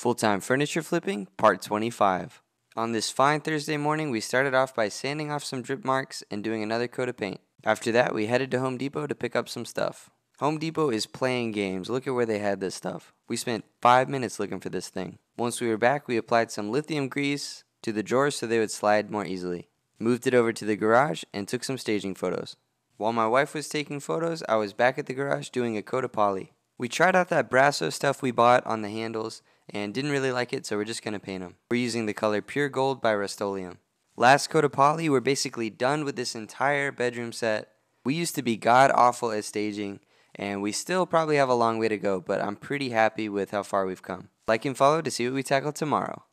Full time furniture flipping, part 25. On this fine Thursday morning, we started off by sanding off some drip marks and doing another coat of paint. After that, we headed to Home Depot to pick up some stuff. Home Depot is playing games. Look at where they had this stuff. We spent five minutes looking for this thing. Once we were back, we applied some lithium grease to the drawers so they would slide more easily. Moved it over to the garage and took some staging photos. While my wife was taking photos, I was back at the garage doing a coat of poly. We tried out that Brasso stuff we bought on the handles and didn't really like it, so we're just going to paint them. We're using the color Pure Gold by Rust-Oleum. Last coat of poly, we're basically done with this entire bedroom set. We used to be god awful at staging, and we still probably have a long way to go, but I'm pretty happy with how far we've come. Like and follow to see what we tackle tomorrow.